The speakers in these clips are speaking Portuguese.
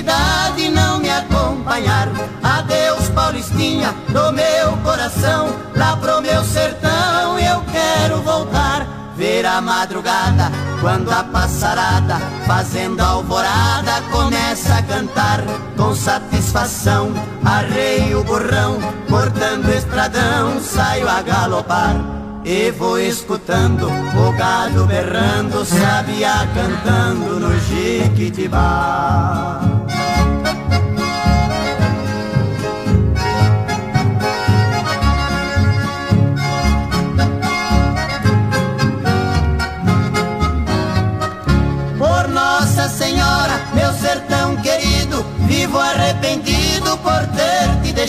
cidade não me acompanhar. Adeus, Paulistinha, do meu coração, lá pro meu sertão eu quero voltar. Ver a madrugada, quando a passarada, fazendo alvorada, começa a cantar com satisfação. Arreio o burrão, cortando estradão, saio a galopar. E vou escutando o gado berrando, sabia cantando no Jiquitibá.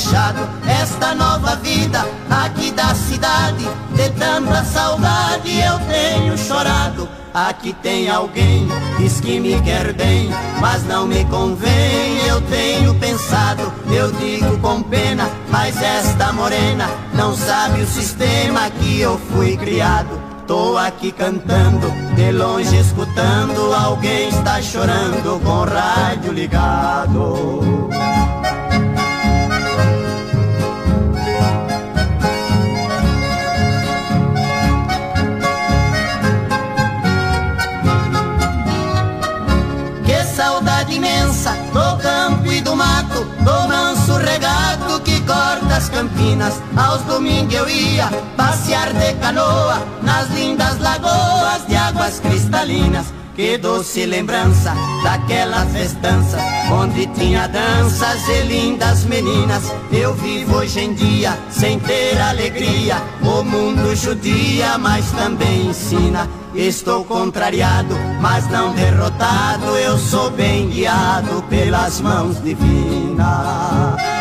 Deixado esta nova vida aqui da cidade. De tanta saudade eu tenho chorado. Aqui tem alguém, diz que me quer bem, mas não me convém. Eu tenho pensado, eu digo com pena, mas esta morena não sabe o sistema que eu fui criado. Tô aqui cantando, de longe escutando, alguém está chorando com o rádio ligado. Mato, do manso regado que corta as campinas. Aos domingos eu ia passear de canoa nas lindas lagoas de águas cristalinas. Que doce lembrança daquela festança Onde tinha danças e lindas meninas. Eu vivo hoje em dia sem ter alegria. O mundo judia, mas também ensina. Estou contrariado, mas não derrotado. Eu sou bem guiado pelas mãos divinas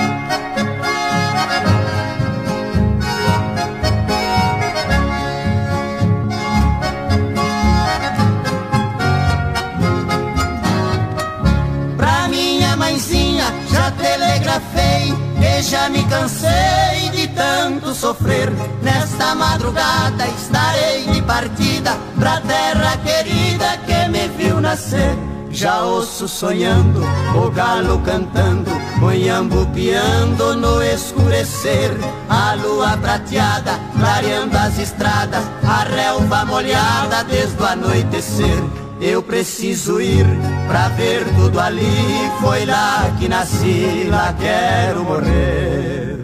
sofrer. Nesta madrugada estarei de partida pra terra querida que me viu nascer. Já ouço sonhando, o galo cantando, moiambo piando no escurecer. A lua prateada, clareando as estradas, a relva molhada desde o anoitecer. Eu preciso ir pra ver tudo ali. Foi lá que nasci, lá quero morrer.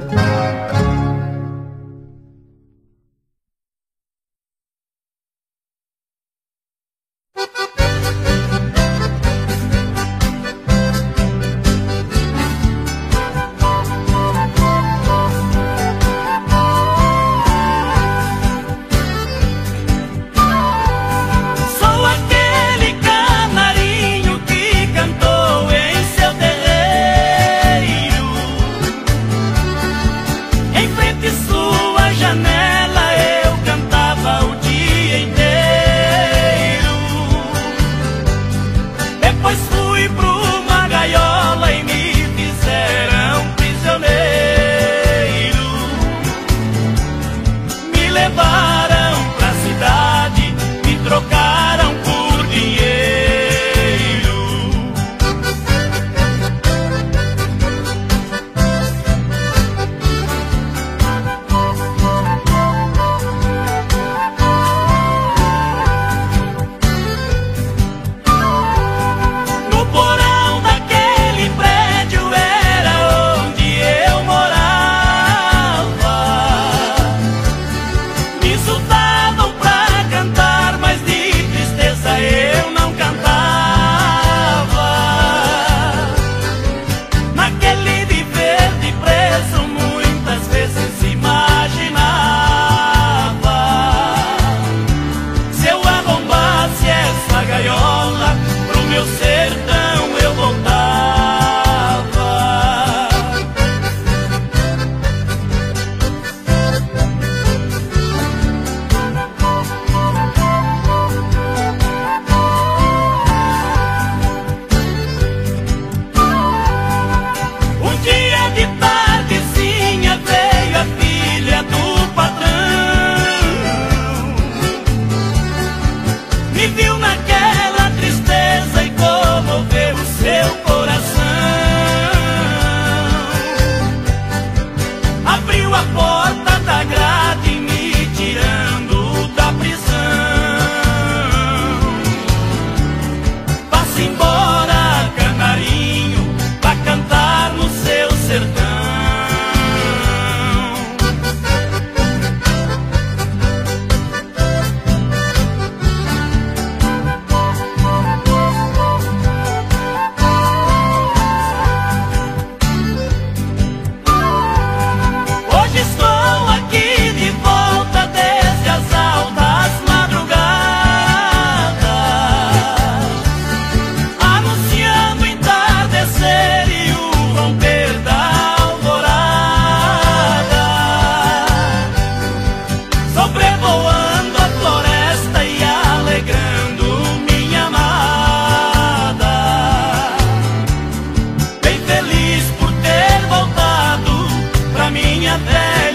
minha terra.